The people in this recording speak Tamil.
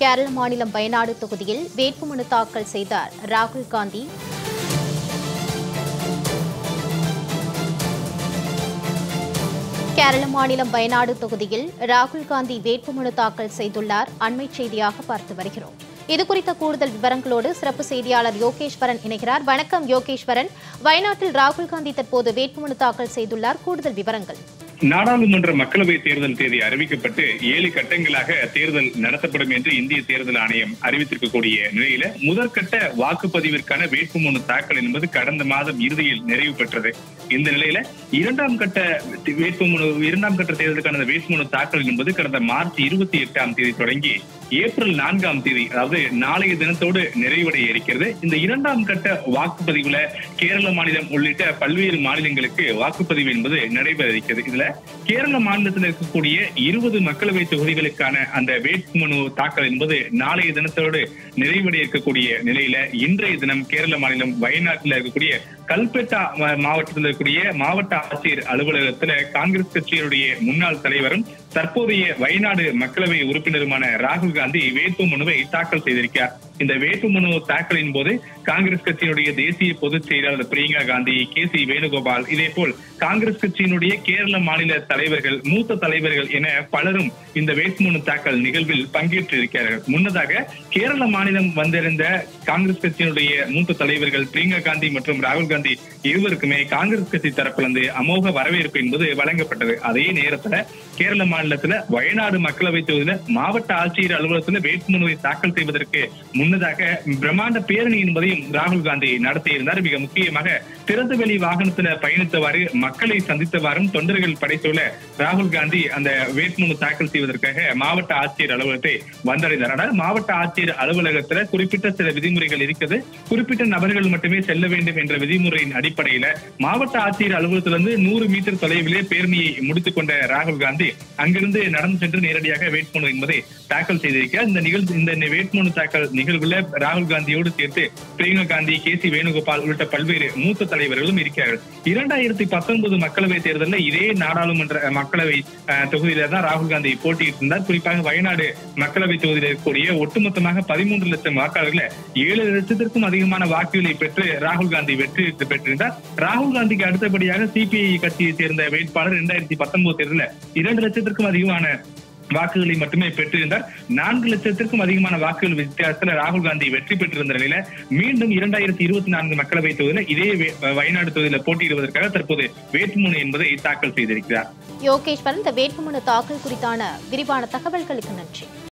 கேரள மாநிலம் வயநாடு தொகுதியில் வேட்புமனு தாக்கல் செய்தார் ராகுல் காந்தி. கேரள மாநிலம் வயநாடு தொகுதியில் ராகுல் காந்தி வேட்புமனு தாக்கல் செய்துள்ளார். அண்மை செய்தியாக பார்த்து வருகிறோம். இதுகுறித்த கூடுதல் விவரங்களோடு சிறப்பு செய்தியாளர் யோகேஸ்வரன் இணைகிறார். வணக்கம் யோகேஸ்வரன். வயநாட்டில் ராகுல் காந்தி தற்போது வேட்புமனு தாக்கல் செய்துள்ளார். கூடுதல் விவரங்கள். நாடாளுமன்ற மக்களவை தேர்தல் தேதி அறிவிக்கப்பட்டு ஏழு கட்டங்களாக தேர்தல் நடத்தப்படும் என்று இந்திய தேர்தல் ஆணையம் அறிவித்திருக்கக்கூடிய நிலையில முதற்கட்ட வாக்குப்பதிவிற்கான வேட்புமனு தாக்கல் என்பது கடந்த மாதம் இறுதியில் நிறைவு பெற்றது. இந்த நிலையில இரண்டாம் கட்ட வேட்புமனு இரண்டாம் கட்ட தேர்தலுக்கான வேட்புமனு தாக்கல் என்பது கடந்த மார்ச் இருபத்தி எட்டாம் தேதி தொடங்கி ஏப்ரல் நான்காம் தேதி அதாவது நாளைய தினத்தோடு நிறைவடைய இருக்கிறது. இந்த இரண்டாம் கட்ட வாக்குப்பதிவுல கேரள மாநிலம் உள்ளிட்ட பல்வேறு மாநிலங்களுக்கு வாக்குப்பதிவு என்பது நடைபெற இருக்கிறது. இதுல கேரள மாநிலத்தில் இருக்கக்கூடிய இருபது மக்களவை தொகுதிகளுக்கான அந்த வேட்புமனு தாக்கல் என்பது நாளைய தினத்தோடு நிறைவடைய இருக்கக்கூடிய நிலையில இன்றைய தினம் கேரள மாநிலம் வயநாட்டில் இருக்கக்கூடிய கல்பெட்டா மாவட்டத்தில் இருக்கக்கூடிய மாவட்ட ஆட்சியர் அலுவலகத்துல காங்கிரஸ் கட்சியினுடைய முன்னாள் தலைவரும் தற்போதைய வயநாடு மக்களவை உறுப்பினருமான ராகுல் காந்தி வேட்பு மனுவை தாக்கல் செய்திருக்கிறார். இந்த வேட்புமனு தாக்கலின் போது காங்கிரஸ் கட்சியினுடைய தேசிய பொதுச் செயலாளர் பிரியங்கா காந்தி கே சி வேணுகோபால் இதே போல் காங்கிரஸ் கட்சியினுடைய கேரள மாநில தலைவர்கள் மூத்த தலைவர்கள் என பலரும் இந்த வேட்புமனு தாக்கல் நிகழ்வில் பங்கேற்றிருக்கிறார்கள். முன்னதாக கேரள மாநிலம் வந்திருந்த காங்கிரஸ் கட்சியினுடைய மூத்த தலைவர்கள் பிரியங்கா காந்தி மற்றும் ராகுல் காந்தி இருவருக்குமே காங்கிரஸ் கட்சி தரப்பிலிருந்து அமோக வரவேற்பு என்பது வழங்கப்பட்டது. அதே நேரத்துல கேரள மாநிலத்துல வயநாடு மக்களவை தொகுதியில மாவட்ட ஆட்சியர் அலுவலகத்துல வேட்புமனுவை தாக்கல் செய்வதற்கு முன் முன்னதாக பிரம்மாண்ட பேரணி என்பதையும் ராகுல் காந்தி நடத்தியிருந்தார் மிக முக்கியமாக திறந்த வெளி வாகனத்துல பயணித்தவாறு மக்களை சந்தித்தவாறும் தொண்டர்கள் படைத்துள்ள ராகுல் காந்தி அந்த வேட்புமனு தாக்கல் செய்வதற்காக மாவட்ட ஆட்சியர் அலுவலகத்தை வந்தடைந்தார். ஆனால் மாவட்ட ஆட்சியர் அலுவலகத்துல குறிப்பிட்ட சில விதிமுறைகள் இருக்கிறது. குறிப்பிட்ட நபர்கள் மட்டுமே செல்ல வேண்டும் என்ற விதிமுறையின் அடிப்படையில மாவட்ட ஆட்சியர் அலுவலகத்திலிருந்து நூறு மீட்டர் தொலைவிலே பேரணியை முடித்துக் கொண்ட ராகுல் காந்தி அங்கிருந்து நடந்து சென்று நேரடியாக வேட்புமனு என்பதை தாக்கல் செய்திருக்கிறார். இந்த நிகழ்ச்சி இந்த வேட்புமனு தாக்கல் நிகழ்வு நிகழ்வுல ராகுல் காந்தியோடு சேர்த்து பிரியங்கா காந்தி கே சி வேணுகோபால் உள்ளிட்ட பல்வேறு மூத்த தலைவர்களும் இருக்கிறார்கள். இரண்டாயிரத்தி பத்தொன்பது மக்களவை தேர்தலில் இதே நாடாளுமன்ற மக்களவை தொகுதியில தான் ராகுல் காந்தி போட்டியிட்டு இருந்தார். குறிப்பாக வயநாடு மக்களவை தொகுதியில் இருக்கக்கூடிய ஒட்டுமொத்தமாக பதிமூன்று லட்சம் வாக்காளர்களை ஏழு லட்சத்திற்கும் அதிகமான வாக்குகளை பெற்று ராகுல் காந்தி வெற்றி பெற்றிருந்தார். ராகுல் காந்திக்கு அடுத்தபடியாக சிபிஐ கட்சியை சேர்ந்த வேட்பாளர் இரண்டாயிரத்தி பத்தொன்பது தேர்தலில் இரண்டு லட்சத்திற்கும் அதிகமான வாக்குகளை மட்டுமே பெற்றிருந்தார். நான்கு லட்சத்திற்கும் அதிகமான வாக்குகள் வித்தியாசத்தில் ராகுல் காந்தி வெற்றி பெற்றிருந்த நிலையில மீண்டும் இரண்டாயிரத்தி இருபத்தி நான்கு மக்களவை தொகுதியில் இதே வயநாடு தொகுதியில் போட்டியிடுவதற்காக தற்போது வேட்புமனு என்பதை தாக்கல் செய்திருக்கிறார். யோகேஸ்வரன் இந்த வேட்புமனு தாக்கல் குறித்தான விரிவான தகவல்களுக்கு நன்றி.